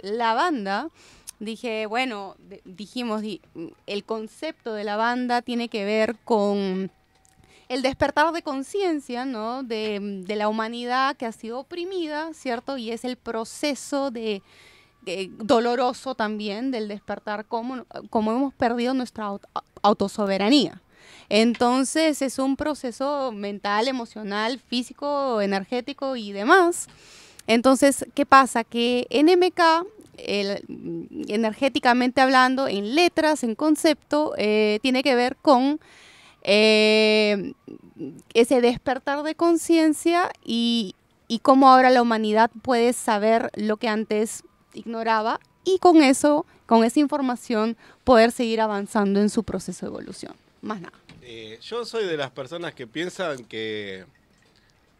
la banda, dije, bueno, dijimos, di- el concepto de la banda tiene que ver con el despertar de conciencia, ¿no? De, de la humanidad que ha sido oprimida, ¿cierto? Y es el proceso de doloroso también del despertar, como, hemos perdido nuestra aut- autosoberanía. Entonces es un proceso mental, emocional, físico, energético y demás. Entonces, ¿qué pasa? Que NMK, el- energéticamente hablando, en letras, en concepto, eh, tiene que ver con eh, ese despertar de conciencia y, cómo ahora la humanidad puede saber lo que antes ignoraba y con eso, con esa información, poder seguir avanzando en su proceso de evolución. Más nada. Eh, yo soy de las personas que piensan que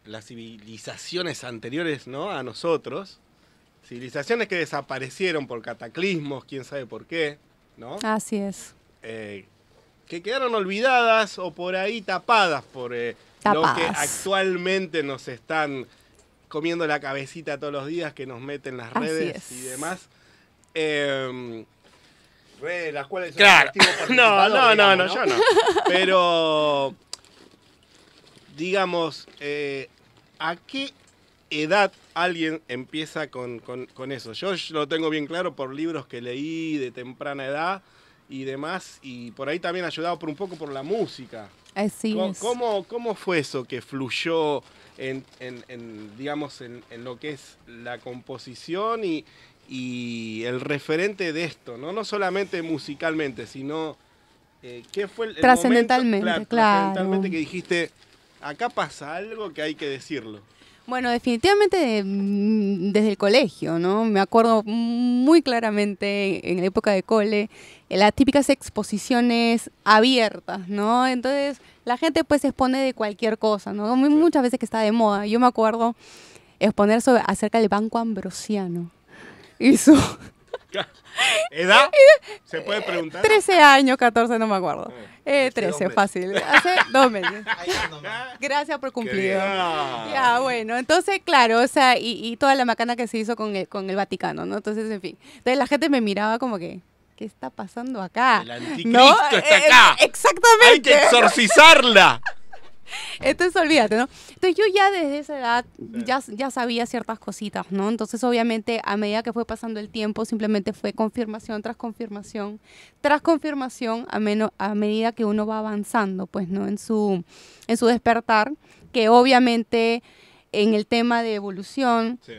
las civilizaciones anteriores ¿no? a nosotros, civilizaciones que desaparecieron por cataclismos, quién sabe por qué, ¿no? Así es. Eh, que quedaron olvidadas o por ahí tapadas por eh, lo que actualmente nos están comiendo la cabecita todos los días, que nos meten las Así redes es. y demás. Eh, Re, las cuales son Claro. No, no, no, no, yo no. Pero, digamos, eh, ¿a qué edad alguien empieza con, con- con eso? Yo lo tengo bien claro por libros que leí de temprana edad y demás, y por ahí también ayudado por un poco por la música. Así ¿Cómo, es. cómo, cómo fue eso que fluyó en, en- en, digamos, en, en lo que es la composición y, y el referente de esto? No, no solamente musicalmente, sino eh, qué fue el, el Trascendentalmente, momento- claro. trascendentalmente que dijiste, acá pasa algo que hay que decirlo. Bueno, definitivamente mm, desde el colegio, ¿no? Me acuerdo muy claramente en la época de cole, en las típicas exposiciones abiertas, ¿no? Entonces la gente pues expone de cualquier cosa, ¿no? Muy- Muchas veces que está de moda. Yo me acuerdo exponer sobre, acerca del Banco Ambrosiano. Y su ¿Edad? ¿Se puede preguntar? 13 años, 14, no me acuerdo. Eh, Hace dos 13, meses. fácil. Hace dos meses. Gracias por cumplido. Ya, bueno, entonces, claro, o sea, y, y toda la macana que se hizo con el, con el Vaticano, ¿no? Entonces, en fin. Entonces la gente me miraba como que, ¿qué está pasando acá? El anticristo ¿No? está Eh, acá. Exactamente. Hay que exorcizarla. Entonces, olvídate, ¿no? Entonces, yo ya desde esa edad ya, ya sabía ciertas cositas, ¿no? Entonces, obviamente, a medida que fue pasando el tiempo, simplemente fue confirmación tras confirmación, tras confirmación, a, meno- a medida que uno va avanzando, pues, ¿no? En su, en su despertar, que obviamente en el tema de evolución Sí.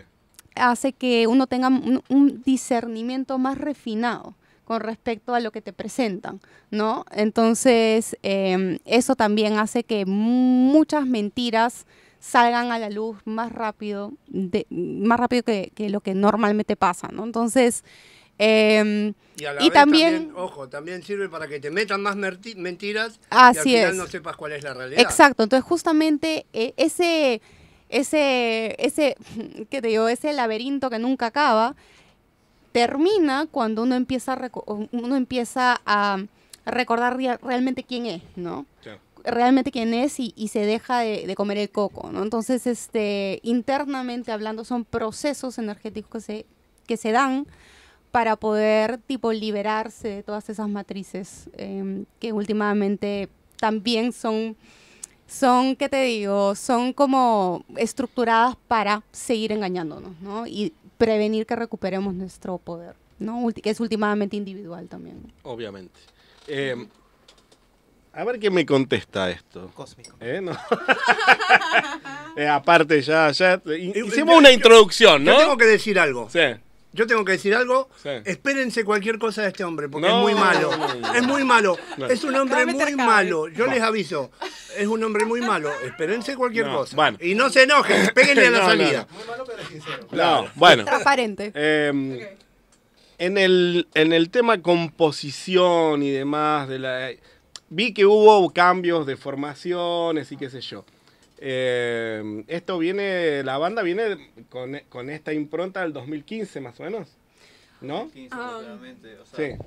hace que uno tenga un, un discernimiento más refinado con respecto a lo que te presentan, ¿no? Entonces, eh, eso también hace que muchas mentiras salgan a la luz más rápido, de, más rápido que, que lo que normalmente pasa, ¿no? Entonces, eh, Y, a la Y vez también- Ojo, también sirve para que te metan más mentiras Así y al final es. no sepas cuál es la realidad. Exacto, entonces justamente eh, ese, ese, ese, ¿qué te digo? Ese laberinto que nunca acaba, termina cuando uno empieza a, reco- uno empieza a recordar rea- realmente quién es, ¿no? Realmente quién es y, y se deja de, de comer el coco, ¿no? Entonces, este, internamente hablando, son procesos energéticos que se, que se dan para poder, tipo, liberarse de todas esas matrices em, que últimamente también son, son, ¿qué te digo? Son como estructuradas para seguir engañándonos, ¿no? Y prevenir que recuperemos nuestro poder, ¿no? Ulti- Que es últimamente individual también. Obviamente. Eh, a ver quién me contesta esto. Cósmico. ¿Eh? No. Eh, aparte, ya, ya hicimos una introducción, ¿no? Yo tengo que decir algo. Sí. Yo tengo que decir algo. Sí. Espérense cualquier cosa de este hombre, porque No, es muy malo. no, no. Es muy malo. No. Es un hombre muy malo. Yo les aviso. Es un hombre muy malo. Espérense cualquier No, cosa. bueno. Y no se enojen. Péguenle a la No, no, salida. Muy malo, pero sincero. No, bueno. Transparente. Eh, en, el, en el tema composición y demás, de la, vi que hubo cambios de formaciones y qué sé yo. Eh, esto viene, la banda viene con, con esta impronta del 2015 más o menos, ¿no? 15 Ah. aproximadamente, o sea, Sí.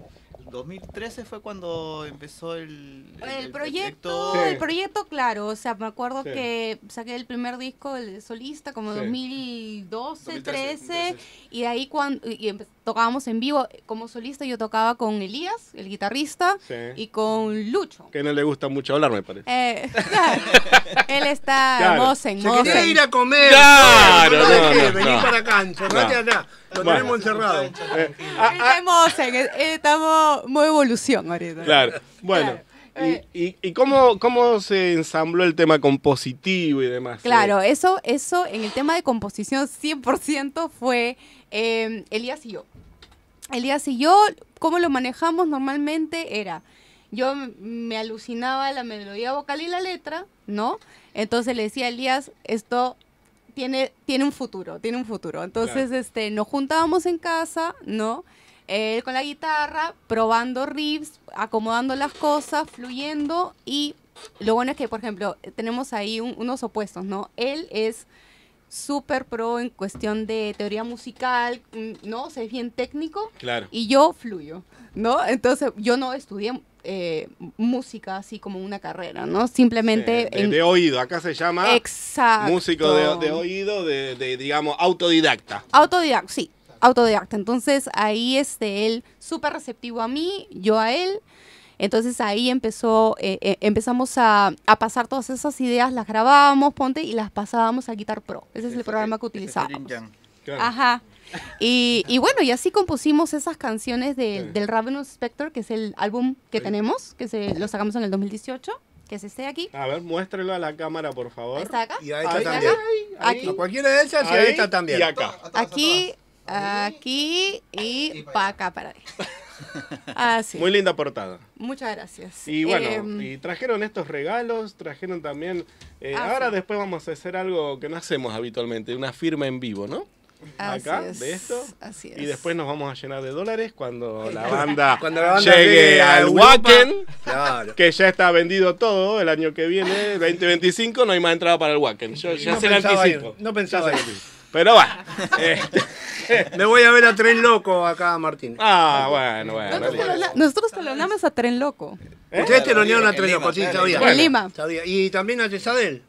2013 fue cuando empezó el, El proyecto, Sí. el proyecto, claro, o sea, me acuerdo Sí. que saqué el primer disco, el solista, como Sí. 2012, 2013, 13, y de ahí cuando y tocábamos en vivo, como solista yo tocaba con Elías, el guitarrista, Sí. y con Lucho. Que no le gusta mucho hablar, me parece. Eh, claro, él está Claro. Mosen, Se quería ir a comer. Claro, no, no, dejes, no, vení no. para acá, encerrate No. allá. Lo Bueno. tenemos encerrado. Eh, ah, ah, Mosen, eh, muy evolución ahorita. claro. Bueno. Claro. Eh. ¿Y, y, y cómo, cómo se ensambló el tema compositivo y demás? Claro, eso, eso en el tema de composición 100% fue eh, Elías y yo. Elías y yo, ¿cómo lo manejamos normalmente? Era, yo me alucinaba la melodía vocal y la letra, ¿no? Entonces le decía a Elías, esto tiene, tiene un futuro, tiene un futuro. Entonces, este, nos juntábamos en casa, ¿no? Él con la guitarra, probando riffs, acomodando las cosas, fluyendo y lo bueno es que, por ejemplo, tenemos ahí un- unos opuestos, ¿no? Él es súper pro en cuestión de teoría musical, mm, ¿no? O sea, es bien técnico Claro. y yo fluyo, ¿no? Entonces, yo no estudié eh, música así como una carrera, ¿no? Simplemente... de, en- de oído, acá se llama Exacto. músico de, de oído, de, de, digamos, autodidacta. Autodidacta, sí, autodidacta. Entonces ahí este, él súper receptivo a mí, yo a él. Entonces ahí empezó, eh, eh, empezamos a, a pasar todas esas ideas, las grabábamos, ponte, y las pasábamos a Guitar Pro. Ese es el programa que utilizábamos. Claro. Ajá. Y, y bueno, y así compusimos esas canciones de- Sí. del Ravenous Spectre, que es el álbum que tenemos, que se, lo sacamos en el 2018, que es este de aquí. A ver, muéstrelo a la cámara, por favor. ¿Está acá? Y a esta Ahí, también. ahí, Aquí. A cualquiera de esas y a ahí, esta también. Y acá. Aquí, aquí y para acá, para ahí. Así. Muy linda portada. Muchas gracias. Y bueno, Em, y trajeron estos regalos, trajeron también... eh, Ah, ahora sí. después vamos a hacer algo que no hacemos habitualmente, una firma en vivo, ¿no? así acá, es, de esto, Así es. Y después nos vamos a llenar de dólares cuando la banda, Cuando la banda llegue al. Wacken, Claro. que ya está vendido todo el año que viene, 2025, no hay más entrada para el Wacken. Yo ya No se lo pensaba ir, anticipo. no pensaba ir. Pero bueno. este, Me voy a ver a Tren Loco acá, Martín. ah, bueno, bueno. Nosotros, telonamos a Tren Loco. ¿Eh? Ustedes te lo En niegan a Tren en Loco, sí, sabía. En Lima. Sabía. Y también a Yesadel.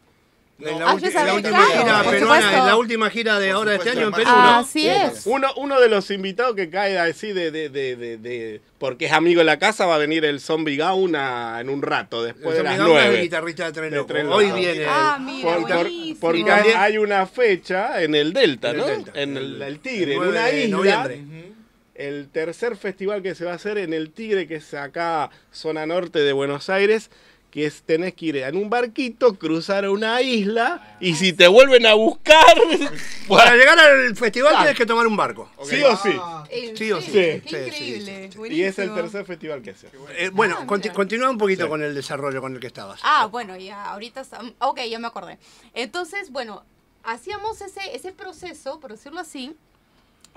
En la, Ah, ulti- en la última claro, gira por peruana, supuesto. en la última gira de ahora de este año en Perú, ¿no? Así es. Uno, uno de los invitados que cae así de, de, de, de, de- porque es amigo de la casa va a venir el Zombie Gauna en un rato, después de las me da más el nueve. guitarrista de Tren De Loco. Tren Hoy viene. Ah, mira, Por- porque también- hay una fecha en el Delta, En ¿no? el Delta. En el, el Tigre, El en una 9 isla. noviembre. El tercer festival que se va a hacer en el Tigre, que es acá, zona norte de Buenos Aires, que es tenés que ir en un barquito, cruzar una isla, y si te vuelven a buscar, Para llegar al festival tienes que tomar un barco. sí o sí. Sí o sí. increíble. Y es el buenísimo. tercer festival que hace. Eh, bueno, Ah, conti- mira. continúa un poquito Sí. con el desarrollo con el que estabas. Ah, bueno, ya, ahorita estamos. Ok, ya me acordé. Entonces, bueno, hacíamos ese, ese proceso, por decirlo así.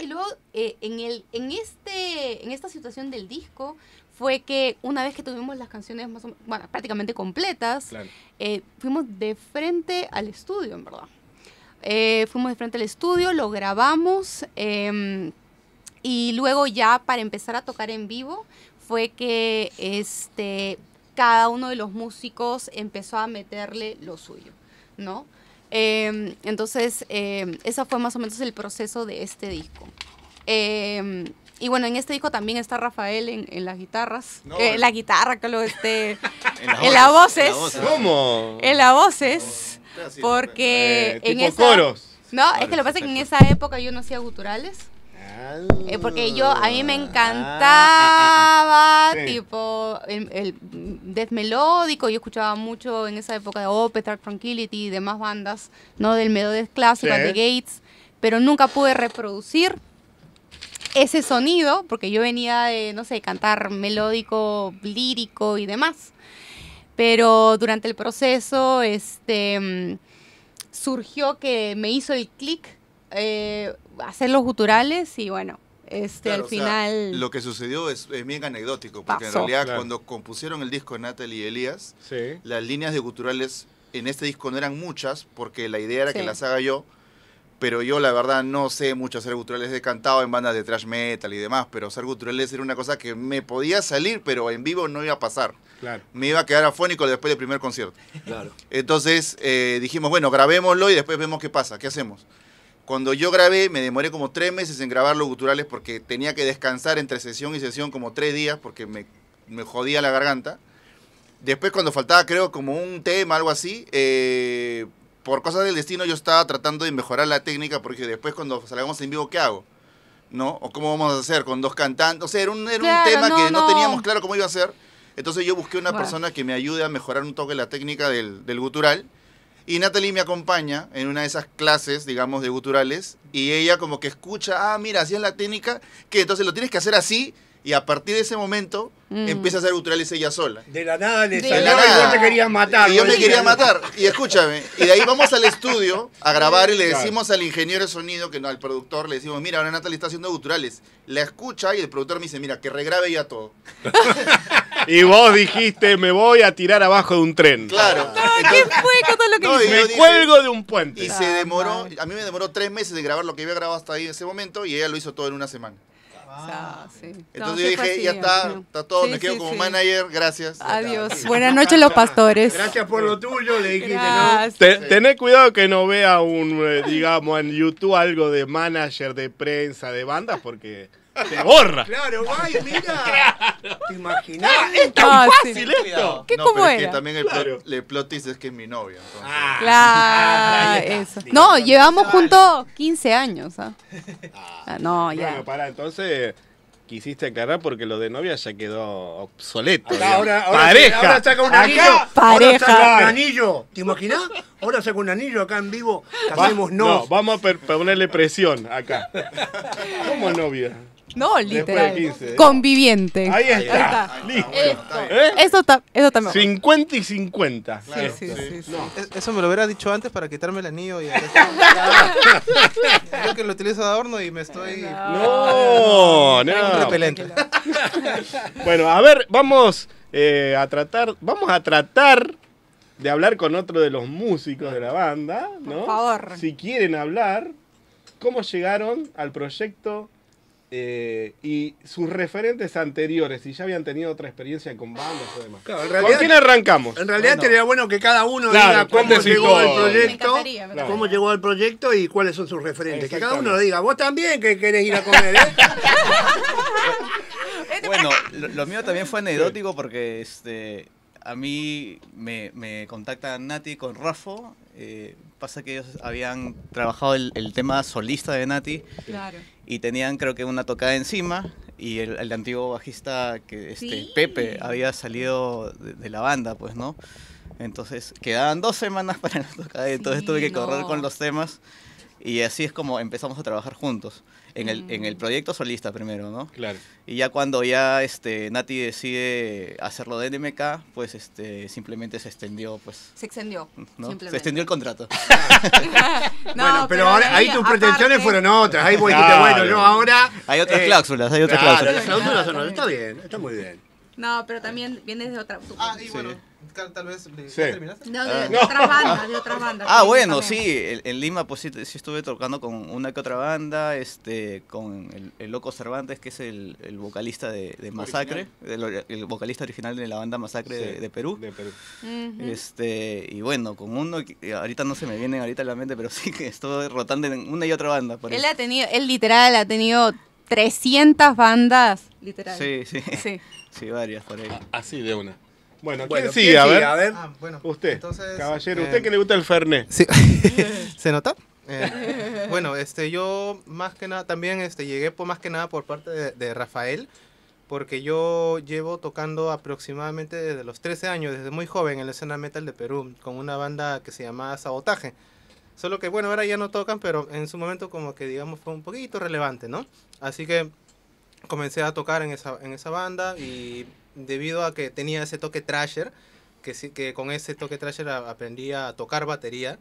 Y luego, eh, en, el, en, este, en esta situación del disco, fue que una vez que tuvimos las canciones más o- bueno, prácticamente completas, Claro. eh, fuimos de frente al estudio, en verdad. Eh, fuimos de frente al estudio, lo grabamos em, y luego ya para empezar a tocar en vivo fue que este, cada uno de los músicos empezó a meterle lo suyo, ¿no? Em, entonces, em, ese fue más o menos el proceso de este disco. Y bueno, en este disco también está Rafael en, en las guitarras. No, Eh, el- la guitarra, que lo esté. En las voces, ¿Cómo? en las voces. Porque Eh, en esa. coros. No, es que lo que pasa es que en esa época yo no hacía guturales. Eh, porque yo, a mí me encantaba, Ah, sí. tipo, el, el death melódico. Yo escuchaba mucho en esa época de Opeth, Dark Tranquility y demás bandas, ¿no? Del melodeath clásico, Sí. de Gates. Pero nunca pude reproducir ese sonido, porque yo venía de, no sé, cantar melódico, lírico y demás. Pero durante el proceso, este, mm, surgió que me hizo el clic eh, hacer los guturales y bueno, este, Claro, al o sea, final... lo que sucedió es, es bien anecdótico, porque Pasó. en realidad Claro. cuando compusieron el disco de Natalie y Elías, Sí. las líneas de guturales en este disco no eran muchas, porque la idea era Sí. que las haga yo, pero yo la verdad no sé mucho hacer guturales. He cantado en bandas de thrash metal y demás, pero hacer guturales era una cosa que me podía salir, pero en vivo no iba a pasar. Claro. Me iba a quedar afónico después del primer concierto. Claro. Entonces eh, dijimos, bueno, grabémoslo y después vemos qué pasa, qué hacemos. Cuando yo grabé, me demoré como tres meses en grabar los guturales porque tenía que descansar entre sesión y sesión como tres días porque me, me jodía la garganta. Después cuando faltaba creo como un tema, algo así, eh, por cosas del destino yo estaba tratando de mejorar la técnica porque después cuando salgamos en vivo, ¿qué hago? ¿No? ¿O cómo vamos a hacer con dos cantantes? O sea, era un, era un tema no, que no, no. teníamos claro cómo iba a ser. Entonces yo busqué una Bueno. persona que me ayude a mejorar un toque la técnica del, del gutural. Y Natalie me acompaña en una de esas clases, digamos, de guturales. Y ella como que escucha, ah, mira, así es la técnica, que entonces lo tienes que hacer así. Y a partir de ese momento Mm. empieza a hacer guturales ella sola. De la nada le De la y nada. vos te querías matar. Y yo ¿no? me quería matar. Y escúchame. Y de ahí vamos al estudio a grabar y le Claro. decimos al ingeniero de sonido, que no, al productor, le decimos, mira, ahora Natalie está haciendo guturales. La escucha y el productor me dice, mira, que regrabe ya todo. Y vos dijiste, me voy a tirar abajo de un tren. Claro. ¿Qué fue con todo lo que No, Me yo dije- cuelgo de un puente. Y se demoró, a mí me demoró tres meses de grabar lo que había grabado hasta ahí en ese momento y ella lo hizo todo en una semana. O sea, sí. No, Entonces yo dije, así, ya está, no. está todo, Sí, me quedo sí, como sí. manager, gracias. Adiós. Buenas noches, los pastores. Gracias por lo tuyo, le dijiste, ¿no? Gracias. Te- Tené cuidado que no vea un, eh, digamos, en YouTube algo de manager de prensa de bandas porque te borra. Claro, ay, mira. ¿Te imaginás? Ah, sí. Fácil esto. ¿Qué no, cómo pero es que era? también el, plot- Claro. el plot twist es que es mi novia. entonces. Claro, eso. No, llevamos juntos 15 años. ¿ah? Ah, no, ya. Bueno, pará, entonces quisiste aclarar porque lo de novia ya quedó obsoleto. Acá digamos. ahora, ahora, Pareja. ahora saca un Acá- anillo. Ahora Pareja. saca un anillo. ¿Te imaginas? Ahora saca un anillo acá en vivo. Va- Hacemos no. vamos a per- ponerle presión acá. ¿Cómo novia? No, de literal. 15, ¿eh? Conviviente. Ahí está. está. Listo. Esto. ¿Eh? Eso está, eso está mejor. 50 y 50. Sí, Claro, sí, sí. sí, sí. Es- Eso me lo hubiera dicho antes para quitarme el anillo. Y Yo que lo utilizo de adorno y me estoy... No, no. repelente. Bueno, a ver, vamos eh, a tratar, vamos a tratar de hablar con otro de los músicos de la banda, ¿no? Por favor. Si quieren hablar, cómo llegaron al proyecto eh, y sus referentes anteriores, si ya habían tenido otra experiencia con bandas o demás. Claro, en ¿Con quién arrancamos? en realidad Bueno. sería bueno que cada uno Claro, diga cómo llegó al. Me proyecto. Cómo llegó al proyecto y cuáles son sus referentes. Que cada uno lo diga. Vos también que querés ir a comer, ¿eh? Bueno, lo, lo mío también fue anecdótico porque este, a mí me, me contacta Nati con Rafo. eh, pasa que ellos habían trabajado el, el tema solista de Nati Claro. y tenían creo que una tocada encima y el, el antiguo bajista que este Sí. Pepe había salido de, de la banda, pues, ¿no? Entonces quedaban dos semanas para la tocada, entonces Sí, tuve que correr no. con los temas y así es como empezamos a trabajar juntos. En el, en el Mm. proyecto solista primero, ¿no? Claro. Y ya cuando ya este Nati decide hacerlo de NMK, pues este simplemente se extendió, pues, Se extendió. ¿no? Se extendió el contrato. No, bueno, pero ahora ahí tus pretensiones aparte- fueron otras. Ahí vos dijiste, Claro. bueno, yo ahora. Hay otras eh, cláusulas, hay otras Claro, cláusulas. las cláusulas son- Está bien, está muy bien. No, pero también vienes de otra. Ah, y bueno, tal vez... ¿ya Sí. terminaste? No, de, Ah. de de otras bandas. Ah, bueno, sí, en, en Lima pues sí, sí estuve tocando con una que otra banda, este, con el, el Loco Cervantes, que es el, el vocalista de, de Masacre, el, el vocalista original de la banda Masacre Sí, de, de Perú. De Perú. Este, y bueno, con uno, que ahorita no se me viene ahorita a la mente, pero sí que estuve rotando en una y otra banda. por Él ha tenido, él literal ha tenido 300 bandas, literal. Sí, sí, Sí. sí, varias por ahí. Así de una. Bueno, ¿quién Bueno, sigue? A ver. A ver. Ah, bueno. Usted, Entonces, caballero, eh, usted que le gusta el Fernet. Sí. ¿Se nota? Eh, bueno, este, yo más que nada, también este, llegué por, más que nada por parte de, de Rafael, porque yo llevo tocando aproximadamente desde los 13 años, desde muy joven en la escena metal de Perú, con una banda que se llamaba Sabotaje. Solo que, bueno, ahora ya no tocan, pero en su momento como que, digamos, fue un poquito relevante, ¿no? Así que comencé a tocar en esa, en esa banda y debido a que tenía ese toque trasher, que, que con ese toque trasher aprendí a tocar batería,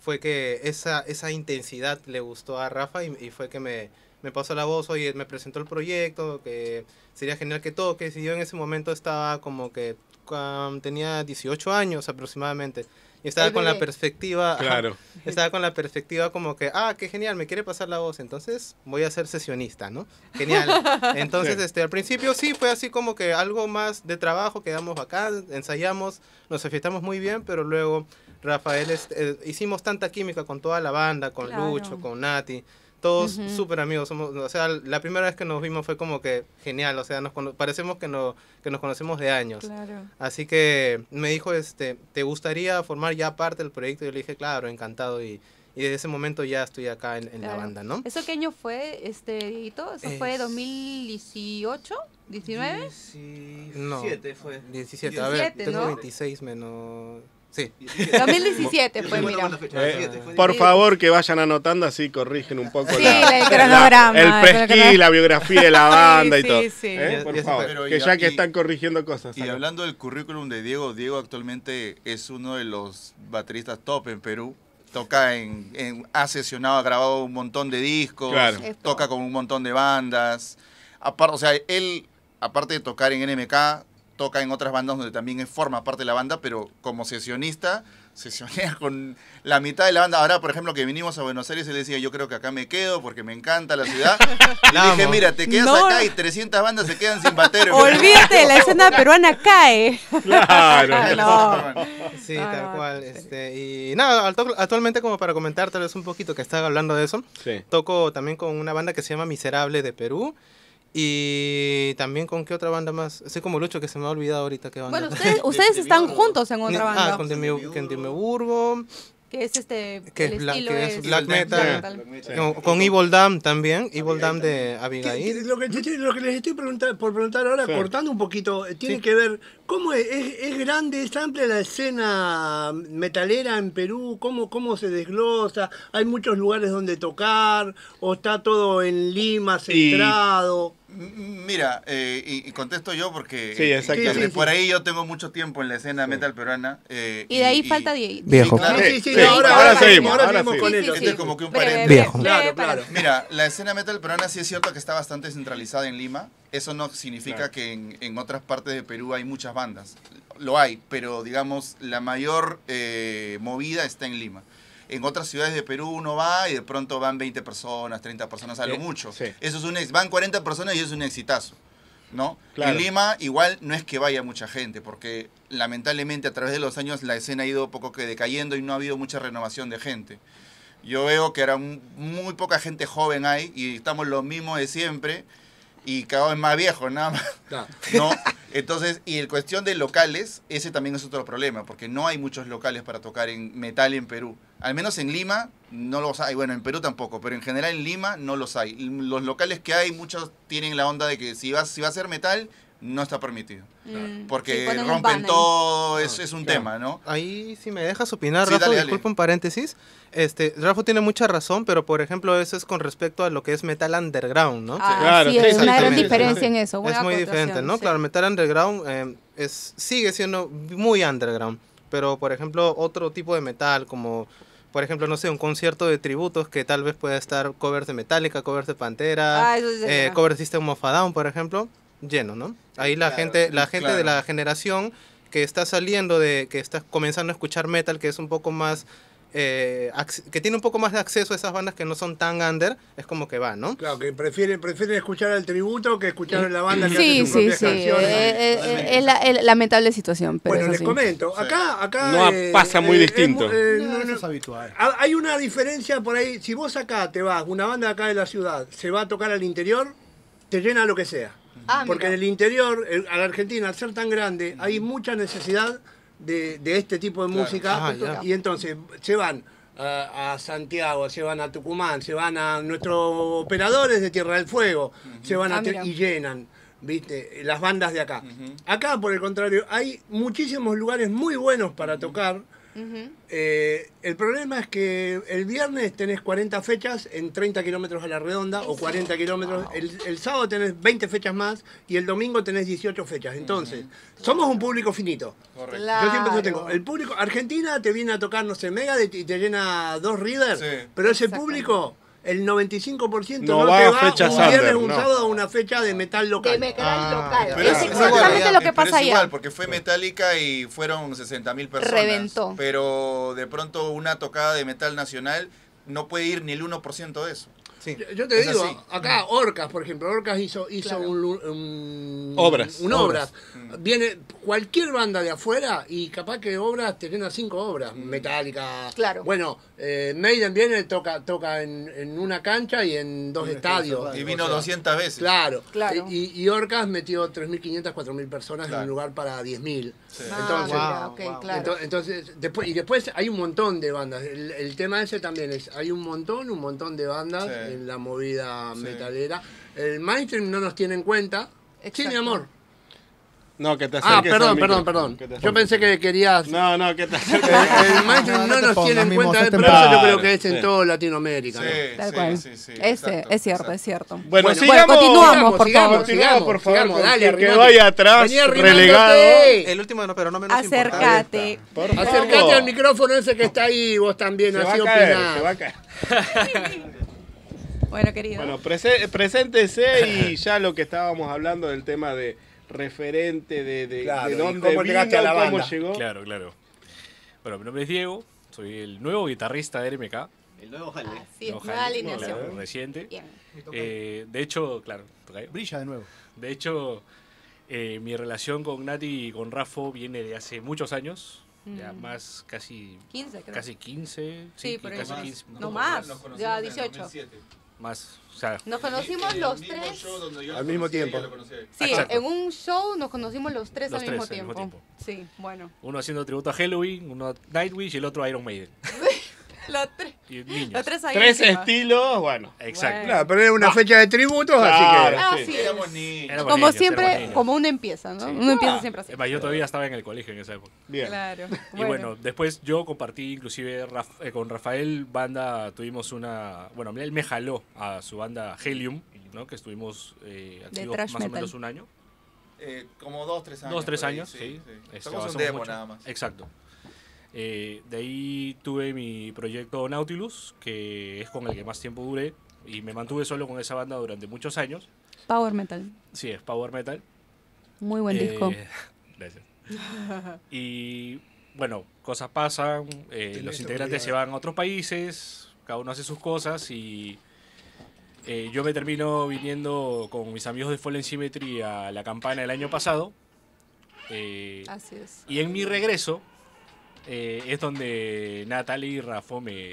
fue que esa, esa intensidad le gustó a Rafa y, y fue que me, me pasó la voz, oye, me presentó el proyecto, que sería genial que toques. Y yo en ese momento estaba como que um, tenía 18 años aproximadamente. Y estaba El con la perspectiva... ajá, Claro. Estaba con la perspectiva como que, ah, qué genial, me quiere pasar la voz, entonces voy a ser sesionista, ¿no? Genial. Entonces, Sí. este, al principio sí fue así como que algo más de trabajo, quedamos acá, ensayamos, nos afectamos muy bien, pero luego Rafael, este, eh, hicimos tanta química con toda la banda, con Claro. Lucho, con Nati, todos Ujú. súper amigos, somos, o sea, la primera vez que nos vimos fue como que genial, o sea, nos cono- parecemos que, no, que nos conocemos de años. Claro. Así que me dijo, este, ¿te gustaría formar ya parte del proyecto? Y yo le dije, claro, encantado. Y, y desde ese momento ya estoy acá en, en la banda, ¿no? ¿Eso qué año fue, este? ¿Eso fue Es- 2018? ¿19? 17 fue. 17, a ver, 17, tengo ¿no? 26 menos... Sí. 2017 fue, mira. Eh, por favor, que vayan anotando así corrigen un poco Sí, la- el cronograma, el el presquí, la biografía de la banda y Sí, todo. sí, sí. ¿Eh? Por favor. Pero que ya- ya que y- están corrigiendo cosas. Y hablando del currículum de Diego, Diego actualmente es uno de los bateristas top en Perú. Toca en, en- ha sesionado, ha grabado un montón de discos, Claro. toca con un montón de bandas. Aparte, o sea, él, aparte de tocar en NMK, toca en otras bandas donde también forma parte de la banda, pero como sesionista, sesionea con la mitad de la banda. Ahora, por ejemplo, que vinimos a Buenos Aires, él decía, yo creo que acá me quedo porque me encanta la ciudad. y le dije, mira, te quedas No. acá y 300 bandas se quedan sin batero. Olvídate la escena peruana cae. Claro. No. Sí, Ah, tal cual. sí. Este, y nada, actu- actualmente como para comentar tal vez un poquito que estaba hablando de eso, Sí. toco también con una banda que se llama Miserable de Perú. Y también con qué otra banda más. Estoy como Lucho que se me ha olvidado ahorita qué banda. Bueno, ustedes, ustedes están juntos en otra Ah, banda. con Demi- con Demiurgo. Que es este. Que el es black- estilo que es es black metal. Con, con Evil Dam también. Evil Dam de ¿Qué- qué- Abigail. Lo que, lo les estoy preguntar, por preguntar ahora, Sí. cortando un poquito, tiene Sí. que ver, ¿cómo es, es, es grande, es amplia la escena metalera en Perú? ¿Cómo, ¿Cómo se desglosa? ¿Hay muchos lugares donde tocar? ¿O está todo en Lima, centrado? Mira, eh, y, y contesto yo porque Sí, eh, exactamente. sí, por ahí yo tengo mucho tiempo en la escena metal peruana. eh, Y de ahí falta Die- Viejo. claro. Sí, sí, sí, Sí, ahora, seguimos, ahora con. Este es como que un Breve, paréntesis. breve, Viejo. Claro, claro. Mira, la escena metal peruana sí es cierto que está bastante centralizada en Lima. Eso no significa Claro. que en, en otras partes de Perú hay muchas bandas. Lo hay, pero digamos, la mayor eh, movida está en Lima. En otras ciudades de Perú uno va y de pronto van 20 personas, 30 personas, a lo Eh, mucho. sí. Eso es un ex, van 40 personas y es un exitazo. ¿no? Claro. En Lima igual no es que vaya mucha gente, porque lamentablemente a través de los años la escena ha ido poco que decayendo y no ha habido mucha renovación de gente. Yo veo que era muy poca gente joven hay y estamos lo mismo de siempre y cada vez más viejos, nada más. Claro. ¿no? Entonces, y en cuestión de locales, ese también es otro problema, porque no hay muchos locales para tocar en metal en Perú. Al menos en Lima no los hay, bueno, en Perú tampoco, pero en general en Lima no los hay. Los locales que hay, muchos tienen la onda de que si va, si va a ser metal, no está permitido. Mm, Porque rompen todo, es, es un Claro. tema, ¿no? Ahí si me dejas opinar, Sí, Rafa, dale, dale. disculpa un paréntesis. Este, Rafa tiene mucha razón, pero por ejemplo, eso es con respecto a lo que es metal underground, ¿no? Ah, Claro, sí, sí, es una gran diferencia en eso. buena es muy diferente, ¿no? sí. Claro, metal underground eh, es, sigue siendo muy underground, pero por ejemplo, otro tipo de metal como por ejemplo, no sé, un concierto de tributos que tal vez pueda estar covers de Metallica, covers de Pantera, Ah, eso sí, eh, covers de System of a Down, por ejemplo, lleno, ¿no? Ahí la Claro, gente, la gente de claro. la generación que está saliendo de, que está comenzando a escuchar metal, que es un poco más, eh, que tiene un poco más de acceso a esas bandas que no son tan under, es como que va, ¿no? Claro, que prefieren, prefieren escuchar al tributo que escuchar a la banda que Sí, hace sus sí, propias sí. canciones. eh, eh, es la es lamentable situación, pero bueno, les sí. comento, acá, acá No eh, pasa muy eh, distinto. eh, No, no, es habitual. Ha- Hay una diferencia por ahí. Si vos acá te vas, una banda acá de la ciudad, se va a tocar al interior, te llena lo que sea. Ah, Porque mira. en el interior, a la Argentina, al ser tan grande, hay mucha necesidad de, de este tipo de Claro. música. Ah. Y entonces se van a, a Santiago, se van a Tucumán, se van a nuestros operadores de Tierra del Fuego, se van a Ah, y llenan. ¿Viste? Las bandas de acá. Acá, por el contrario, hay muchísimos lugares muy buenos para tocar. Eh, el problema es que el viernes tenés 40 fechas en 30 kilómetros a la redonda o 40 kilómetros. El, el sábado tenés 20 fechas más y el domingo tenés 18 fechas. Entonces, somos un público finito. Yo siempre lo tengo. Claro. El público, Argentina te viene a tocar, no sé, Megadeth y te llena dos Readers, Sí. pero ese público el 95% No no, va te va fechas un viernes, un no. sábado a una fecha de metal local. De metal Ah, local. Pero es es exactamente igual, lo que pero pasa es allá. igual, porque fue Metallica y fueron 60 mil personas. Reventó. Pero de pronto una tocada de metal nacional no puede ir ni el 1% de eso. Sí. Yo- Yo te Es digo, así. acá Orcas, por ejemplo, Orcas hizo, hizo Claro. un, un- Obras. un Obras. obras. Viene cualquier banda de afuera y capaz que obras te llena cinco obras. Mm. Metallica. Claro. Bueno, eh, Maiden viene, toca, toca en, en una cancha y en dos estadios. Y vino O sea, 200 veces. Claro. Claro. Y, y Orcas metió 3.500, 4.000 personas en un lugar para 10.000. Ah, Entonces, Wow, claro. Ento- Entonces, después, y después hay un montón de bandas. El, el tema ese también es, hay un montón, un montón de bandas Sí. En la movida Sí. metalera. El mainstream no nos tiene en cuenta. Sí, mi amor. No, que te Ah, perdón, perdón, perdón. Yo pensé que querías... No, no, que te El, acerques. el mainstream No, no, no te nos tiene en cuenta, pero eso yo creo que es en sí. toda Latinoamérica. ¿no? Sí, Tal sí, cual. sí, sí, Ese, exacto, es cierto, exacto. es cierto. Bueno, Bueno, sigamos. continuamos, por sigamos, favor. Continuamos, por favor, dale, el que vaya atrás, relegado. El último, no, pero no menos importante. Acércate. Acércate al micrófono ese que está ahí, vos también, así opinás. se va a caer. Bueno, querido. Bueno, prese- preséntese y ya lo que estábamos hablando del tema de referente, de, de, Claro, de y dónde cómo vino, llegaste a la cómo banda. llegó. Claro, claro. Bueno, mi nombre es Diego, soy el nuevo guitarrista de RMK. El nuevo jale. Es, nuevo nueva alineación. claro, reciente. Bien. Eh, de hecho, claro. Brilla de nuevo. de hecho, eh, mi relación con Nati y con Rafo viene de hace muchos años, ya Mm. más casi 15, creo. casi 15, Sí, sí, por casi más. 15, No más, ya 18. Más, o sea, Nos conocimos los tres. Al mismo tiempo. Sí, Exacto. en un show nos conocimos los tres, Los al, tres mismo al mismo tiempo. tiempo. Sí, bueno. uno haciendo tributo a Halloween, uno a Nightwish y el otro a Iron Maiden. Los tres, Y niños. los tres ahí. Tres estilos, bueno. Exacto. Bueno. Claro, pero era una Ah. fecha de tributos, Claro. así Ah, Sí. sí. Éramos niños. Éramos Como niños, siempre, niños. como uno empieza, ¿no? Sí. Uno empieza Ah. siempre así. Es más, yo todavía estaba en el colegio en esa época. Bien. Claro. Y bueno, después yo compartí inclusive Raf- eh, con Rafael banda, tuvimos una, bueno, él me jaló a su banda Helium, ¿no? Que estuvimos eh, activos más o menos un año. Eh, como dos, tres años. Dos, tres ahí, años, sí. Este, Somos un avanzamos demo mucho. nada más. Exacto. Eh, de ahí tuve mi proyecto Nautilus, que es con el que más tiempo duré, y me mantuve solo con esa banda durante muchos años. Power Metal. Sí, es Power Metal. Muy buen Eh, disco. Gracias. Y bueno, cosas pasan, eh, los integrantes se van a otros países, cada uno hace sus cosas y eh, yo me termino viniendo con mis amigos de Fallen Symmetry a la campana el año pasado. Eh, Así es. y en mi regreso eh, es donde Natalie y Rafa me,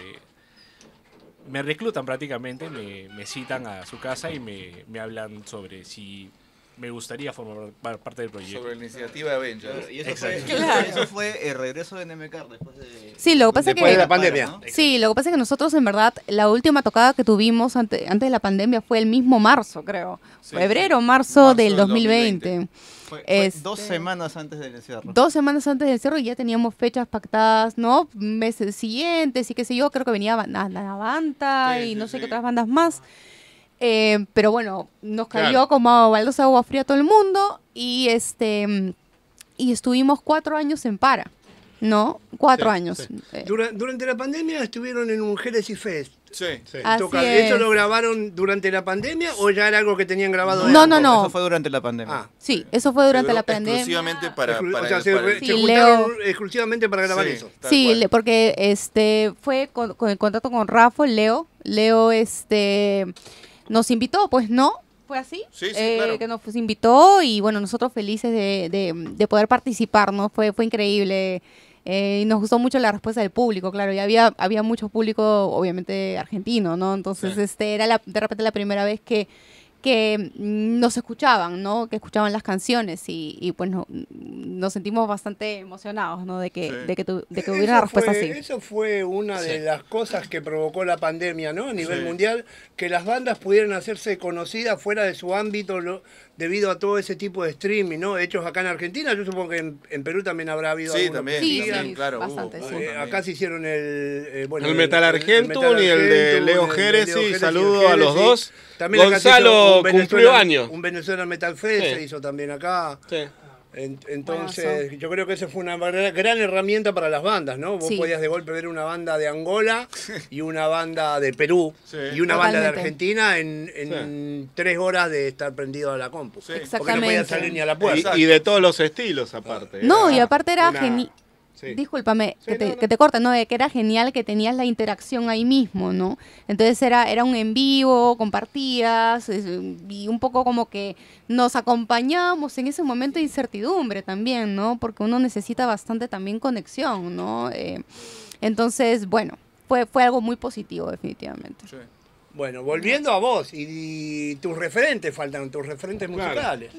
me reclutan prácticamente, me, me citan a su casa y me, me hablan sobre si me gustaría formar par- parte del proyecto. Sobre la iniciativa de Avengers. Y eso fue, Exacto. Claro. eso fue el regreso de NMK después de... Sí, lo que pasa Después que... de la pandemia. ¿no? Sí, lo que pasa es que nosotros en verdad la última tocada que tuvimos ante- antes de la pandemia fue el mismo marzo, creo. Sí, Febrero, marzo, Marzo del del 2020. 2020. Fue, fue Este- dos semanas antes del encierro. Dos semanas antes del cierre ya teníamos fechas pactadas, ¿no? Meses siguientes y qué sé yo, creo que venía la, la Banda Sí, y sí, no sé sí. qué otras bandas más. Eh, pero bueno, nos cayó Claro. como baldosa agua fría a todo el mundo y este y estuvimos cuatro años en para, ¿no? Cuatro Sí, años. sí. Eh, Dura- durante la pandemia estuvieron en un Genesis Fest. Sí. Sí. Así Toca- es. ¿Eso lo grabaron durante la pandemia o ya era algo que tenían grabado? No, no, no. Eso fue durante la pandemia. Ah, sí, se fue durante la pandemia. Exclusivamente para, exclu- para o sea, el- se, para re- el- se Sí, juntaron Leo- exclusivamente para grabar Sí. eso. Sí, cual. le- porque este fue con, con el contrato con Rafa, Leo. Leo este nos invitó, pues no, fue así. Sí, sí, Eh, claro. Que nos invitó y bueno, nosotros felices de, de- de poder participar, ¿no? Fue, fue increíble. Eh, y nos gustó mucho la respuesta del público, claro, y había, había mucho público, obviamente, argentino, ¿no? Entonces, Sí. este, era la- de repente la primera vez que, que mm, nos escuchaban, ¿no? Que escuchaban las canciones y, y pues no- nos sentimos bastante emocionados, ¿no? De que, Sí. de que, tu- de que Eso hubiera una respuesta fue, así. Eso fue una de Sí. las cosas que provocó la pandemia, ¿no? A nivel Sí. mundial, que las bandas pudieran hacerse conocidas fuera de su ámbito lo- debido a todo ese tipo de streaming, ¿no? Hechos acá en Argentina, yo supongo que en, en Perú también habrá habido Sí, algunos también, Sí, también, claro. bastante, hubo, sí. Eh, acá se hicieron el, eh, bueno, el Metal Argentum y el de Leo Jerez, y saludo a los dos. También Gonzalo cumplió Venezuela- año. Un Venezuela Metal Fest Sí. se hizo también acá. Sí. En- Entonces, yo creo que esa fue una gran, gran herramienta para las bandas, ¿no? Vos Sí. podías de golpe ver una banda de Angola y una banda de Perú Sí. y una banda de. Argentina en, en tres horas de estar prendido a la compu. Porque no podías Exactamente. salir ni a la puerta. Y, y de todos los estilos, aparte. No, Era y aparte era una- genial. Sí. Discúlpame, Sí, que, te, no, no. que te corte, ¿no? De que era genial que tenías la interacción ahí mismo, ¿no? Entonces era, era un en vivo, compartías, es, y un poco como que nos acompañábamos en ese momento de incertidumbre también, ¿no? Porque uno necesita bastante también conexión, ¿no? Eh, entonces, bueno, fue, fue algo muy positivo, definitivamente. Bueno, volviendo a vos y, y tus referentes, faltan tus referentes Claro. musicales.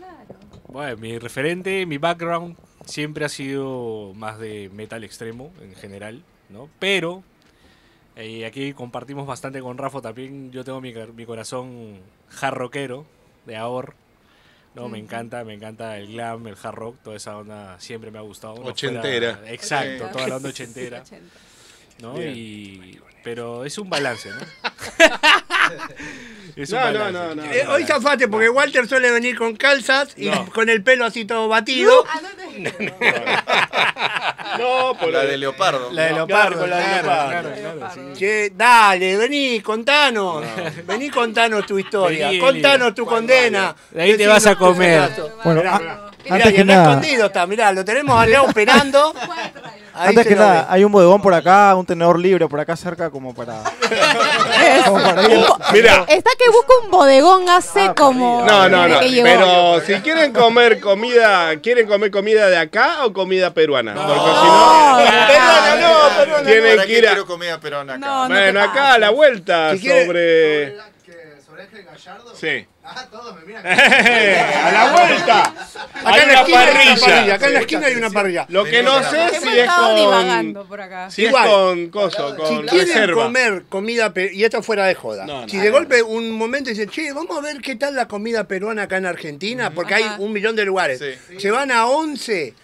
Bueno, mi referente, mi background siempre ha sido más de metal extremo en general, ¿no? Pero eh, aquí compartimos bastante con Rafa también. Yo tengo mi, mi corazón hard rockero de ahora. No, me encanta, me encanta el glam, el hard rock, toda esa onda siempre me ha gustado. No Ochentera. fuera- exacto, toda la onda ochentera, ¿no? Bien. Y, pero es un balance, ¿no? es No, no, balance. no, no. Eh, hoy zafate porque Walter suele venir con calzas y No. con el pelo así todo batido. No, por La de Leopardo. La de Leopardo, la de Leopardo. claro, claro, sí. Che, dale, vení, contanos. Vení, contanos tu historia. Vení, contanos tu condena. De ahí te vas a comer. Bueno, Mirá, mirá, antes y que está nada- escondido está, mirá, lo tenemos allá operando. Antes que nada, hay un bodegón por acá, un tenedor libre por acá cerca como para... como para ir. Mira, Está que busca un bodegón hace como... no, no, desde no. que llegó. Pero si quieren comer comida, ¿quieren comer comida de acá o comida peruana? Porque si no, Peruana, no, peruana. tienen ¿Para que qué ir a. quiero comida peruana acá? No, no. Bueno, te acá a la vuelta Si quiere- sobre. ¿Sobre Ángel Gallardo? Sí. Ah, todos me miran. a la vuelta. Acá en la esquina hay una parrilla. parrilla. Acá en la esquina hay una parrilla. Lo que no sé si es divagando con. por acá. Si es Igual. con coso, Si con quieren reserva. comer comida pe- y esto fuera de joda, No, no. si de golpe un momento dicen, che, vamos a ver qué tal la comida peruana acá en Argentina, porque hay un millón de lugares. Sí. Se van a 11,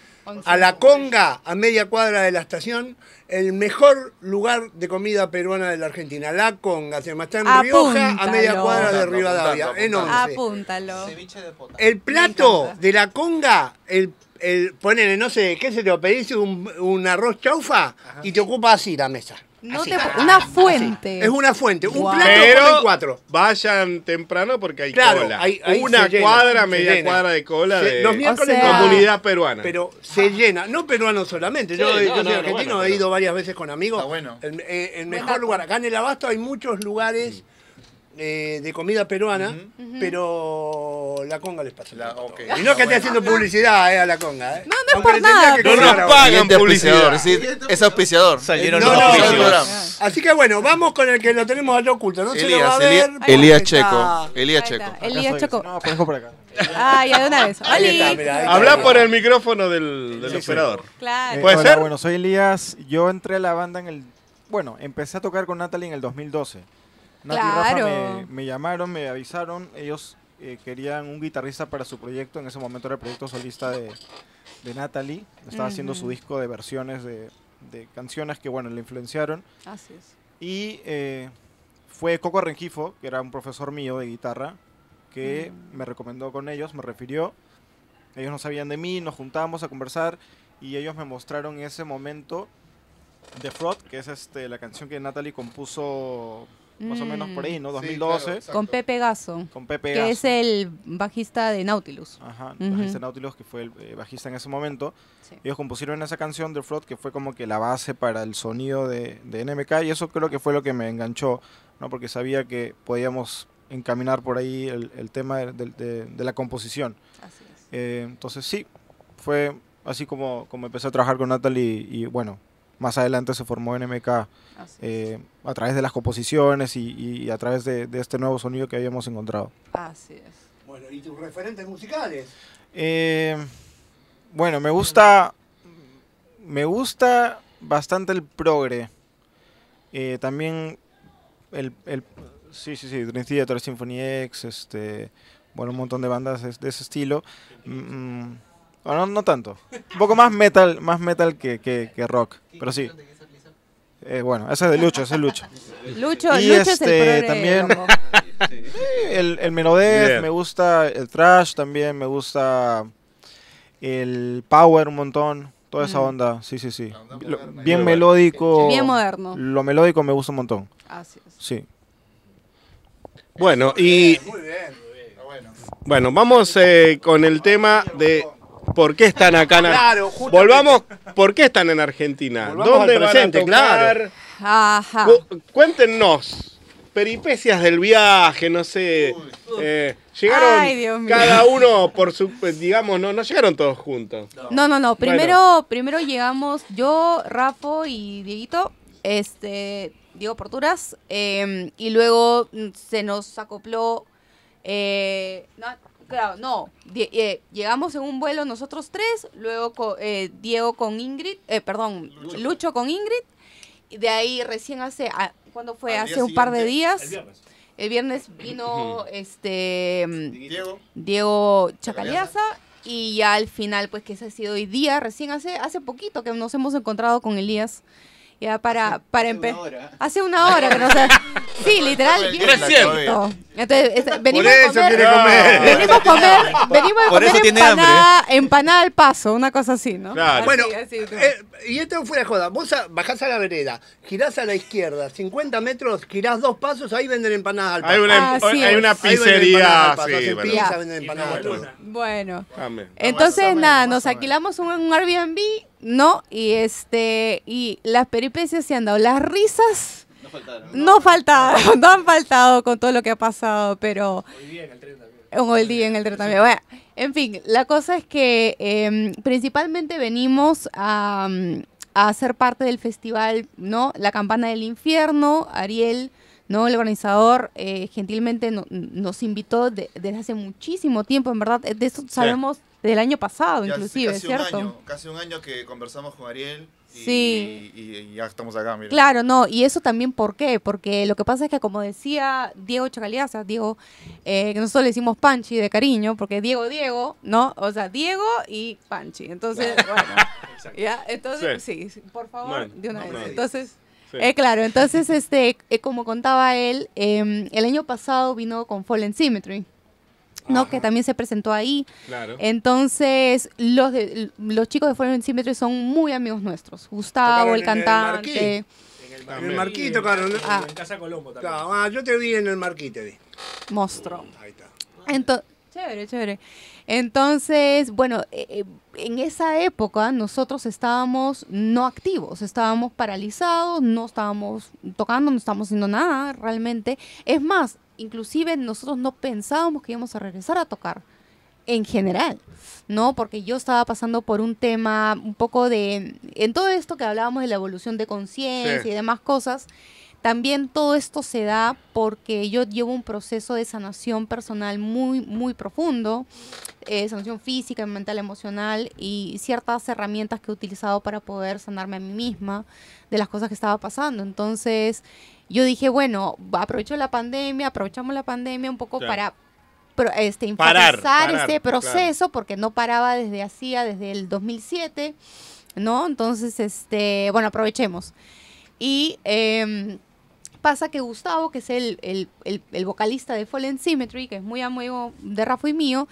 a la Conga, a media cuadra de la estación, el mejor lugar de comida peruana de la Argentina. La Conga, se llama, está en Rioja, a media cuadra de Rivadavia, en. 11. Apúntalo. Ceviche de pota. El plato de la conga, el, el ponele, no sé, ¿qué se te pedís? Un, un arroz chaufa y te ocupa así la mesa. No te, una fuente. Es una fuente. Un plato Pero cuatro. vayan temprano porque hay Claro, cola. ahí Una se llena, cuadra, se media llena. cuadra de cola Se- de los miércoles O sea- comunidad peruana. Pero se llena, no peruano solamente. Yo, Sí, yo no, soy no, no, argentino, bueno, he pero- ido varias veces con amigos. Está bueno. El, eh, el mejor lugar. Acá en el Abasto hay muchos lugares eh, de comida peruana, pero la conga les pasa. La-. Y no que esté haciendo publicidad eh, a la conga. Eh. No, no es Aunque por nada, que No nos pagan publicidad. es auspiciador. Salieron No, los. Así que bueno, vamos con el que lo tenemos allá oculto. No se lo va Elías, a ver. Elías, Elías Checo. Elías Checo. Elías soy, Choco. No, aparezco por acá. Ah, ya de una vez. Ahí está, ¡Oli! mira, ahí está. Habla por el micrófono del, del Sí, sí. operador. Claro. Eh, ¿Puede hola, ser? Bueno, soy Elías. Yo entré a la banda en el... Bueno, empecé a tocar con Natalie en el 2012. Nati Rafa me, me llamaron, me avisaron. Ellos eh, querían un guitarrista para su proyecto. En ese momento era el proyecto solista de, de Natalie. Estaba haciendo su disco de versiones de, de canciones que, bueno, le influenciaron. Así es. Y eh, fue Coco Rengifo, que era un profesor mío de guitarra, que me recomendó con ellos, me refirió. Ellos no sabían de mí, nos juntamos a conversar y ellos me mostraron en ese momento The Fraud, que es este, la canción que Natalie compuso más o menos por ahí, ¿no? Sí, 2012, claro, exacto. Con Pepe Gaso, con Pepe que es el bajista de Nautilus. Ajá, Ujú. bajista Nautilus, que fue el eh, bajista en ese momento. Sí. Ellos compusieron esa canción, The Fraud, que fue como que la base para el sonido de, de NMK, y eso creo que fue lo que me enganchó, ¿no? Porque sabía que podíamos encaminar por ahí el, el tema de, de- de- de la composición. Así es. Eh, entonces sí, fue así como, como empecé a trabajar con Natalie y bueno, más adelante se formó NMK eh, a través de las composiciones y, y a través de, de este nuevo sonido que habíamos encontrado. Así es. Bueno, ¿y tus referentes musicales? Eh, bueno, me gusta. Me gusta bastante el progre. Eh, también el, el. Sí, sí, sí. Dream Theater, Symphony X, este. Bueno, un montón de bandas de ese estilo. Mm, mm, bueno, no, no tanto. Un poco más metal, más metal que, que- que rock. Pero sí. Eh, bueno, ese es de Lucho, ese es Lucho. Lucho, Y Lucho es el este, también- loco. El, el Bien. me gusta el Trash también, me gusta el power un montón, toda esa Mm. onda, sí, sí, sí. Lo- bien Muy melódico. Bien moderno. Lo melódico me gusta un montón, Así es. sí. Bueno, y Muy bien. Está bueno. bueno, vamos eh, con el tema de por qué están acá en Ar- Claro, justamente. Volvamos, ¿por qué están en Argentina? Volvamos ¿Dónde van a tocar? claro. Ajá. Cu- cuéntenos, peripecias del viaje, no sé. eh, llegaron Ay, Dios mío. cada uno por su, digamos, no, no llegaron todos juntos. No, no, no. Primero, primero llegamos yo, Rafa y Dieguito, este, Diego Porturas, eh, y luego se nos acopló, eh, no, claro, no, die- eh, llegamos en un vuelo nosotros tres, luego co- eh, Diego con Ingrid, eh, perdón, Lucho. con Ingrid, y de ahí recién hace, ah, ¿cuándo fue? Al hace un par de días. El viernes. El viernes vino este Diego. Diego Chacaliaza y ya al final pues que ese ha sido hoy día recién hace hace poquito que nos hemos encontrado con Elías ya para para empezar hace una hora que no sé sí literal entonces venimos eso a comer quiere comer. venimos a comer venimos a Por eso comer tiene empanada empanada al paso una cosa así no Claro. Así, Bueno, así, eh, y esto fuera de joda. Vos a- bajás a la vereda, girás a la izquierda, 50 metros, girás dos pasos, ahí venden empanadas al paso. Hay una, Así hay es. una Ahí venden pizzería, paso, sí, bueno. pizza, Ya. venden empanadas al paso. bueno Amén. Entonces, nada, nos alquilamos un, un Airbnb, ¿no? Y este, y las peripecias se han dado. Las risas No faltaron. no faltaron, no han faltado con todo lo que ha pasado, pero Hoy día en el tren también. día en el tren también. Bueno, en fin, la cosa es que em, principalmente venimos a, a ser parte del festival, ¿no? La Campana del Infierno, Ariel, ¿no? El organizador eh, gentilmente no- nos invitó de- desde hace muchísimo tiempo, en verdad, de eso sabemos del año pasado, Ya inclusive, casi ¿cierto? Un año, casi un año que conversamos con Ariel. Y, Sí. Y, y ya estamos acá, mira. Claro, no, y eso también, ¿por qué? Porque lo que pasa es que, como decía Diego Chacaliaza, Diego, eh, que nosotros le decimos Panchi de cariño, porque Diego, Diego, ¿no? O sea, Diego y Panchi. Entonces, bueno, ya, entonces, sí, sí, por favor, de una no, vez. no. Entonces, Sí. eh, claro, entonces, este, eh, como contaba él, eh, el año pasado vino con Fallen Symmetry, ¿no? Que también se presentó ahí. Claro. Entonces, los, de, los chicos de Fallen Symmetry son muy amigos nuestros. Gustavo, Tocaron el cantante. En el, ¿no? y Ah. En Casa Colombo también. Claro, ah, yo te vi en el marquite, vi. monstruo. Ahí está. Chévere, chévere. Entonces, bueno, eh, eh, en esa época nosotros estábamos no activos, estábamos paralizados, no estábamos tocando, no estábamos haciendo nada realmente. Es más, inclusive nosotros no pensábamos que íbamos a regresar a tocar en general, ¿no? Porque yo estaba pasando por un tema un poco de, en todo esto que hablábamos de la evolución de conciencia Sí. y demás cosas, también todo esto se da porque yo llevo un proceso de sanación personal muy, muy profundo, eh, sanación física, mental, emocional y ciertas herramientas que he utilizado para poder sanarme a mí misma de las cosas que estaba pasando. Entonces, yo dije, bueno, aprovecho la pandemia, aprovechamos la pandemia un poco Claro. para pro- este, Parar, enfatizar parar, ese proceso porque no paraba desde hacía, desde el 2007, ¿no? Entonces, este, bueno, aprovechemos. Y em, pasa que Gustavo, que es el, el- el- el vocalista de Fallen Symmetry, que es muy amigo de Rafa y mío,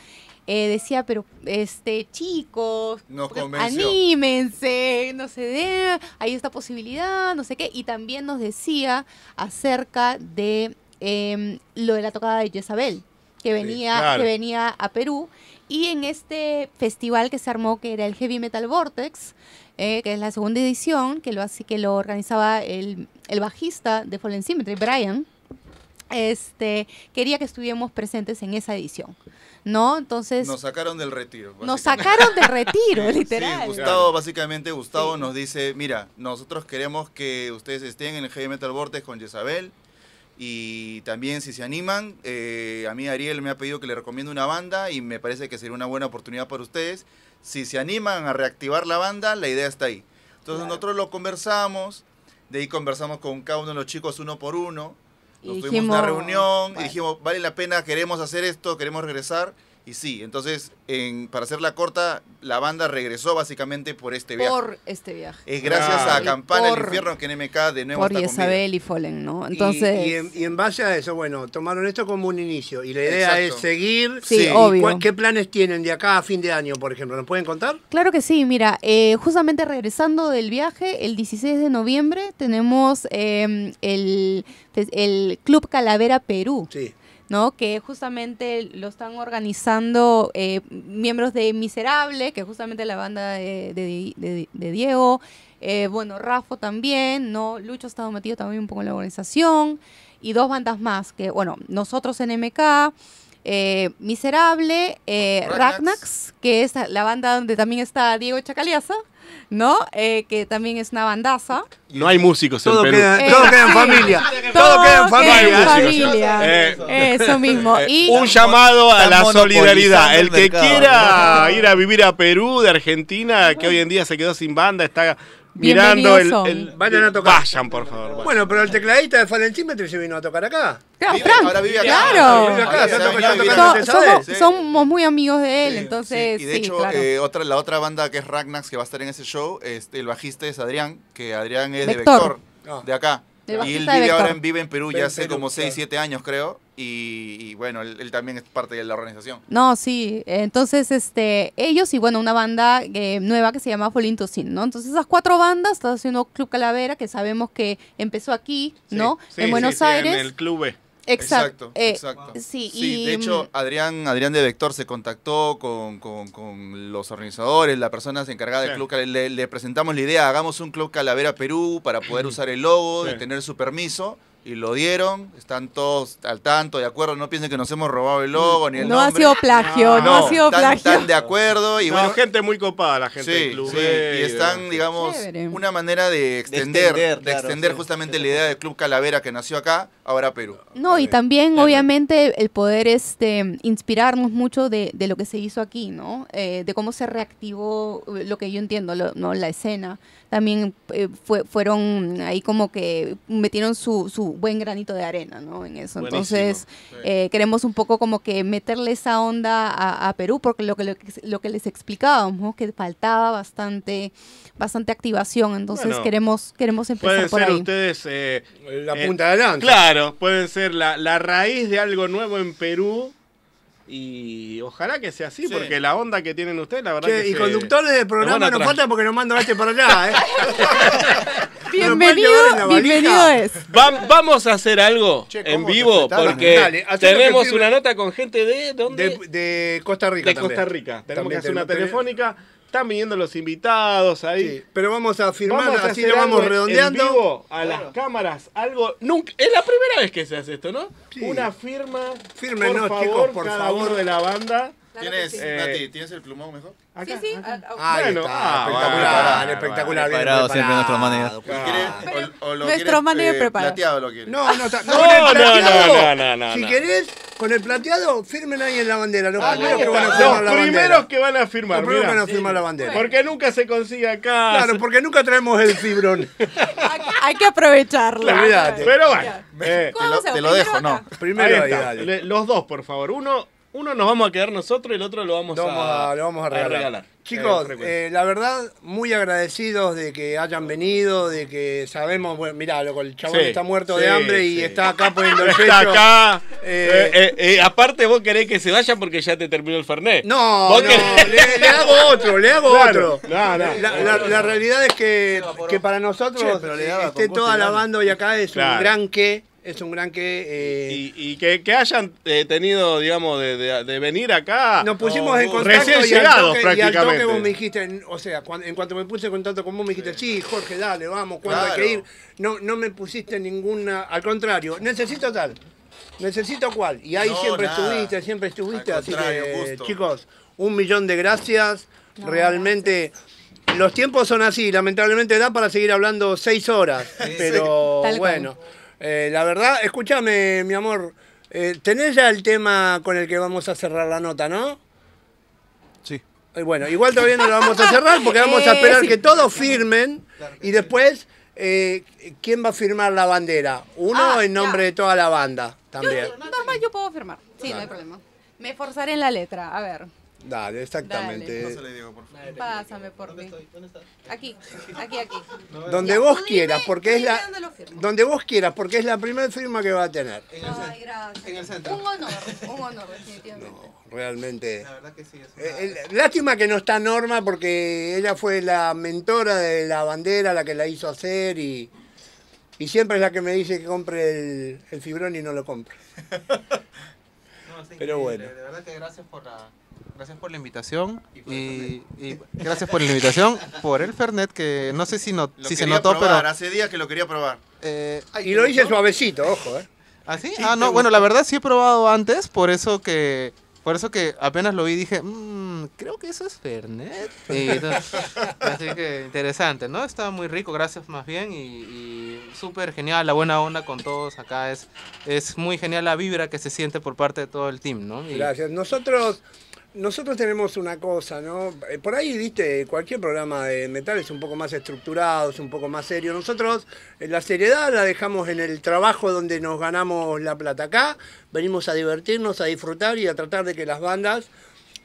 eh, decía, pero este chicos, anímense, no sé, de, hay esta posibilidad, no sé qué, y también nos decía acerca de em, lo de la tocada de Jezabel, que venía, claro. que venía a Perú, y en este festival que se armó, que era el Heavy Metal Vortex, eh, que es la segunda edición, que lo, así que lo organizaba el, el bajista de Fallen Symmetry, Brian, este, quería que estuviéramos presentes en esa edición, ¿no? Entonces, Nos sacaron del retiro. nos sacaron de retiro, literal. Sí, Gustavo, básicamente, Gustavo Sí. nos dice, mira, nosotros queremos que ustedes estén en el Heavy Metal Vortex con Jezabel y también si se animan, eh, a mí Ariel me ha pedido que le recomiende una banda y me parece que sería una buena oportunidad para ustedes. Si se animan a reactivar la banda, la idea está ahí. Entonces nosotros lo conversamos, de ahí conversamos con cada uno de los chicos uno por uno, Y nos tuvimos dijimos, una reunión y dijimos, vale la pena, queremos hacer esto, queremos regresar Y sí, entonces, en, para hacerla corta, la banda regresó básicamente por este viaje. Por este viaje. Es gracias a Campana Por- el Infierno que en MK de nuevo Por está con vida. Isabel y Fallen, ¿no? Y- Entonces, y, en, y en base a eso, bueno, tomaron esto como un inicio. Y la idea Exacto. es seguir. Sí, ¿Y obvio. cuál- ¿Qué planes tienen de acá a fin de año, por ejemplo? ¿Nos pueden contar? Claro que sí, mira, eh, justamente regresando del viaje, el 16 de noviembre tenemos eh, el, el Club Calavera Perú, Sí. ¿No? Que justamente lo están organizando eh, miembros de Miserable, que es justamente la banda de, de- de- de Diego, eh, bueno, Rafa también, ¿no? Lucho ha estado metido también un poco en la organización, y dos bandas más, que bueno, nosotros en MK, eh, Miserable, Ragnax. Ragnax, que es la banda donde también está Diego Chacaliaza, ¿no? Eh, que también es una bandaza. No hay músicos en Todo Perú. queda, Eh, todo queda en sí. familia. Todo, queda en familia. en familia. Eh, Eso mismo. Eh, Y un llamado a la solidaridad. el El que mercado. quiera ir a vivir a Perú, de Argentina, que hoy en día se quedó sin banda, está mirando el. Vayan a tocar. Vayan, por favor. vayan. Bueno, pero el tecladista de Falentímetro se vino a tocar acá. Claro, Vive- Frank, ahora vive acá. claro. Vive acá, está tocando- está So- somos, Sí. somos muy amigos de él, Sí, entonces sí, y de sí, hecho, claro. eh, otra, la otra banda que es Ragnax, que va a estar en ese show, este, el bajista es Adrián, que Adrián es de. Vector, Ah. de acá. Y él vive ahora en, vive en Perú ya hace Perú, como 6, claro. 7 años, creo. Y, y bueno, él, él también es parte de la organización. No, sí. Entonces, este, ellos y bueno, una banda eh, nueva que se llama Folinto Sin, ¿no? Entonces, esas cuatro bandas, está haciendo Club Calavera, que sabemos que empezó aquí, Sí, ¿no? sí, en Buenos sí, Aires. En el club B. Exacto. eh, exacto. Sí, Sí, y, de hecho, Adrián, Adrián de Vector se contactó con, con- con los organizadores, la persona encargada del Sí. Club Calavera. Le, le presentamos la idea, hagamos un Club Calavera Perú para poder usar el logo, Sí. y tener su permiso. Y lo dieron, están todos al tanto, de acuerdo. No piensen que nos hemos robado el logo ni el no ha nombre. sido plagio, no, ha sido están, plagio. están de acuerdo y bueno, gente muy copada, la gente del Sí, club sí, y están, digamos, Chévere. una manera de extender, extender, de extender sí. justamente la idea del Club Calavera que nació acá, ahora Perú. No, y también Claro. obviamente el poder este inspirarnos mucho de, de lo que se hizo aquí, ¿no? Eh, de cómo se reactivó eh, lo que yo entiendo, lo- ¿no? La escena. También eh, fue, fueron ahí como que metieron su, su buen granito de arena, ¿no? En eso. Buenísimo. Entonces, eh, queremos un poco como que meterle esa onda a, a Perú, porque lo que, lo que, lo que les explicábamos, ¿no? Que faltaba bastante, bastante activación. Entonces, Bueno, queremos, queremos empezar Pueden por ser ahí. ustedes. eh, La eh, punta de lanza. Claro, pueden ser la, la raíz de algo nuevo en Perú. Y ojalá que sea así, Sí. porque la onda que tienen ustedes, la verdad Che, que y se- conductores del programa atrás. falta porque nos mandan este para allá, ¿eh? Bienvenido, bienvenido es. Va- vamos a hacer algo Che, en ¿cómo te vivo porque Dale, tenemos una nota con gente de ¿dónde? De, de Costa Rica. De también. Costa Rica. Tenemos También que hacer una telefónica. Están viniendo los invitados ahí. Sí, pero vamos a firmar, Vamos a así lo vamos redondeando. En vivo, a las cámaras, algo. Nunca, es la primera vez que se hace esto, ¿no? Sí. Una firma. Fírmenos, por favor, chicos, por cada favor. uno de la banda. ¿Tienes, sí. Eh, Nati, ¿tienes el plumón mejor? Acá, Sí, sí. acá. ah, ah, Ahí Bueno, está, ah, espectacular, bueno, espectacular. bien Preparado siempre nuestro manager. ¿Lo claro. quieres? O, o lo Nuestro quieres, manager eh, preparado. plateado lo quieres. No, no está. No, con el no, plateado, no, no, no, Si no. querés, con el plateado, firmen ahí en la bandera. Los Ah, primeros que van a firmar Los la primeros bandera. que van a firmar. Los primeros que van a firmar la bandera. Porque nunca se consigue acá. Claro, porque nunca traemos el fibrón. Hay que aprovecharlo. Olvídate. Pero bueno. eh, Te lo, te lo dejo, ¿no? Primero ahí ahí, está. dale. Le- los dos, por favor. Uno, uno nos vamos a quedar nosotros y el otro lo vamos, Lo vamos a, a, lo vamos a regalar. Chicos, Eh, eh, la verdad, muy agradecidos de que hayan venido, de que sabemos, bueno, mirá, loco, el chabón Sí, está muerto sí, de hambre y está acá poniendo el pecho. Está acá. Eh, Eh, eh, eh, aparte, vos querés que se vaya porque ya te terminó el Fernet. No, ¿Vos no, le, le hago otro, le hago Claro, otro. no, no. La, la- la realidad es que, que para nosotros Che, esté toda la banda hoy acá es Claro. un gran que, es un gran que. eh, Y, y que, que hayan eh, tenido, digamos, de, de- de venir acá. Nos pusimos en contacto Recién y, al llegados, toque, y al toque prácticamente. vos me dijiste, o sea, en cuanto me puse en contacto con vos me dijiste, sí, Jorge, dale, vamos, ¿cuándo hay que ir? No, no me pusiste ninguna, al contrario, necesito tal, necesito cual. Y ahí No, siempre nada. estuviste, siempre estuviste, Al así que, gusto. chicos, un millón de gracias, realmente... Los tiempos son así, lamentablemente da para seguir hablando seis horas, pero bueno, eh, la verdad, escúchame, mi amor, eh, tenés ya el tema con el que vamos a cerrar la nota, ¿no? Sí. Eh, Bueno, igual todavía no lo vamos a cerrar porque vamos a Eh, esperar sí. que todos firmen y después, eh, ¿quién va a firmar la bandera? Uno Ah, en nombre ya. de toda la banda también. Normal, yo puedo firmar. Sí, no hay problema. Me esforzaré en la letra. A ver, Dale, exactamente. Diego, por favor. pásame por mí. Aquí, aquí, aquí. Donde Ya, vos quieras, porque es la dónde donde vos quieras, porque es la primera firma que va a tener. Ay, gracias. en el centro. Un honor, un honor, definitivamente. Realmente. La verdad que sí, es Eh, eh, lástima que no está Norma porque ella fue la mentora de la bandera, la que la hizo hacer y, y siempre es la que me dice que compre el, el fibrón y no lo compro. Pero bueno. De verdad que gracias por la, gracias por la invitación. Y, y gracias por la invitación, por el Fernet, que no sé si, no, Lo si se quería notó, probar, pero... Hace días que lo quería probar. eh, ay, Y ¿te lo hice suavecito, ojo, ¿eh? ¿Ah, sí? Sí, ah, no, bueno, la verdad sí he probado antes, por eso que por eso que apenas lo vi dije, "Mm, creo que eso es Fernet. Y así que interesante, ¿no? Estaba muy rico, gracias más bien y, y súper genial, la buena onda con todos acá es es muy genial la vibra que se siente por parte de todo el team, ¿no? Y- Gracias. Nosotros, nosotros tenemos una cosa, ¿no? Eh, Por ahí, viste, cualquier programa de metal es un poco más estructurado, es un poco más serio. Nosotros eh, la seriedad la dejamos en el trabajo donde nos ganamos la plata. Acá venimos a divertirnos, a disfrutar y a tratar de que las bandas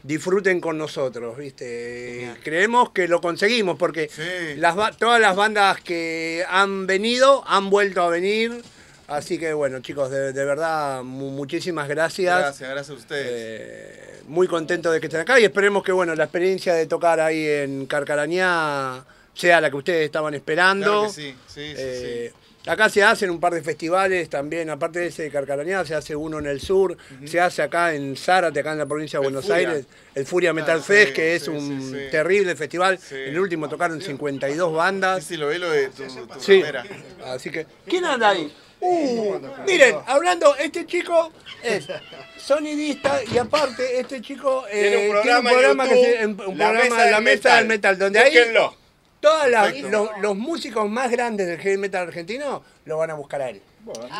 disfruten con nosotros, ¿viste? Genial. Creemos que lo conseguimos porque Sí. las, todas las bandas que han venido han vuelto a venir. Así que bueno, chicos, de, de verdad, mu- muchísimas gracias. Gracias, gracias a ustedes. Eh, muy contento de que estén acá y esperemos que bueno la experiencia de tocar ahí en Carcarañá sea la que ustedes estaban esperando. claro que sí, sí, sí, Eh, Acá se hacen un par de festivales también, aparte de ese de Carcarañá, se hace uno en el sur, se hace acá en Zárate, acá en la provincia de El Buenos Furia. Aires, el Furia Metal Claro, Fest, sí, que es sí, un sí, sí. terrible festival. Sí. En el último tocaron 52 sí. bandas. Sí, sí, lo ve lo de tu, tu. Así que, ¿quién anda ahí? Uh, miren, hablando, este chico es sonidista y aparte este chico eh, Tiene un programa, que se, un La programa Mesa del La Mesa Metal. del Metal, donde ahí Búsquenlo. todos Perfecto. los, los músicos más grandes del heavy metal argentino lo van a buscar a él.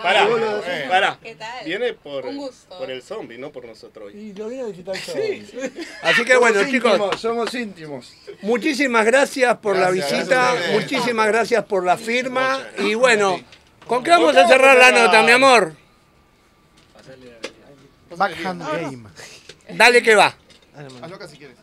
Pará, Ah, eh, pará. ¿Qué tal? Viene por, el zombie, no por nosotros hoy. Y lo vino a visitar Así que bueno, chicos, somos íntimos. muchísimas gracias por la visita, gracias muchísimas gracias por la firma y bueno, ¿con qué vamos a cerrar la nota, mi amor? Backhand Game. Dale que va. Hazlo si quieres.